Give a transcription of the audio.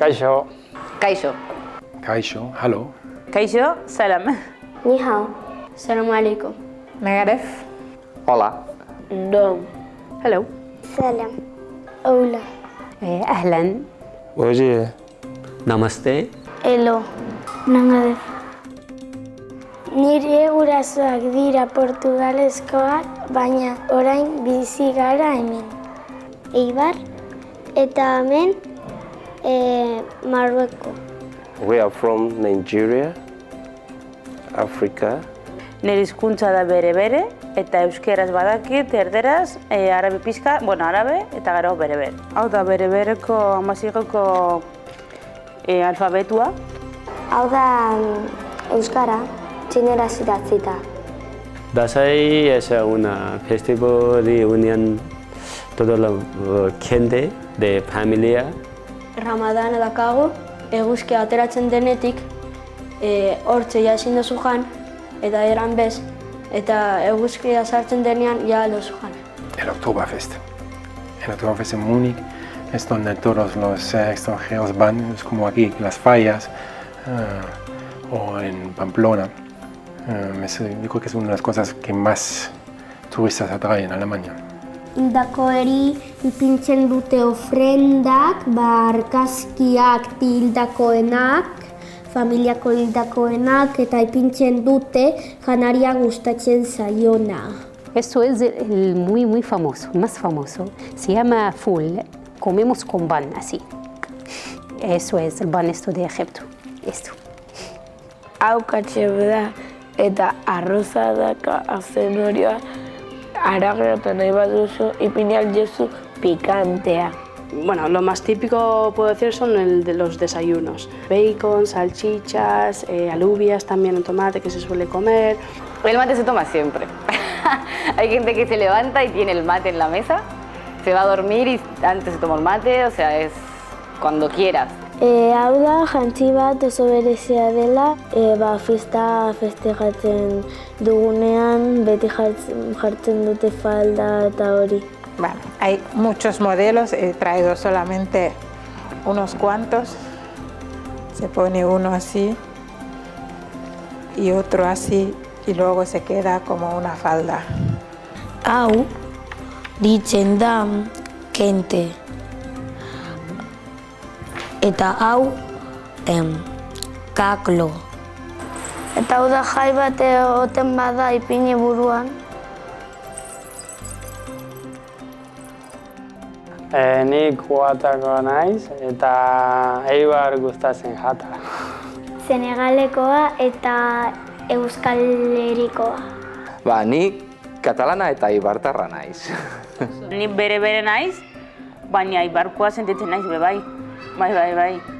Kaixo. Kaixo. Kaixo, hallo. Kaixo, salam. Ni hao. Salam alaikum. Megaref. Hola. Dom. Hello. Salam. Hola. Eh, ahlan. Oye. Namaste. Elo. Nangadef. Nire gurasoak dira portugaleskoak, baina orain bizi gara hemen. Eibar eta hemen e, Marrueko. We are from Nigeria, Africa. Nire hizkuntza da bere-bere, eta euskeraz badakit, erderaz, e, arabe pizka, bueno, arabe, eta gero bere-bere. Hau da, bere-bereko amazigoko e, alfabetua. Hau da mm, Euskara, txinera zidatzita. Dasai es una festival de unión toda la uh, gente de familia. Ramadana dakago, eguzkia ateratzen denetik, e, hortze ja ezin duzu jan, eta eran bez, eta eguzkia sartzen denean ja duzu jan. El Oktoberfest. El Oktoberfest en Múnich es donde todos los extranjeros van, es como aquí las fallas eh, o en Pamplona. Eh, es- yo que es una de las cosas que más turistas atraen en Alemania. Hildakoeri ipintzen dute ofrendak, ba, argazkiak hildakoenak, familiako hildakoenak, eta ipintzen dute janaria gustatzen zaiona. Esto es el muy, muy famoso, más famoso. Se llama full. Comemos con pan, así. Eso es el pan esto de Egipto. Esto. hau katxebe da eta arroza daka azenorioa arageratu nahi baduzu ipini aldezu pikantea. Bueno, lo más típico puedo decir son el de los desayunos. Bacon, salchichas, eh, alubias también en tomate que se suele comer. El mate se toma siempre. Hay gente que se levanta y tiene el mate en la mesa, se va a dormir y antes se toma el mate, o sea, es cuando quieras. E, hau da, jantzi bat oso berezia dela, e, ba, festa festejatzen dugunean, beti jartzen, jartzen dute falda eta hori. Bueno, hay muchos modelos, he traído solamente unos cuantos. Se pone uno así y otro así y luego se queda como una falda. Hau, ditzen da kente. Eta hau, em, kaklo. Eta hau da jai bat egoten bada ipini buruan. E, nik kuatako naiz eta eibar gustatzen jata. Senegalekoa eta Euskal Herrikoa. Ba, ni katalana eta ibartarra naiz. Ni bere-bere naiz, baina ibarkoa sentitzen naiz be 喂喂喂。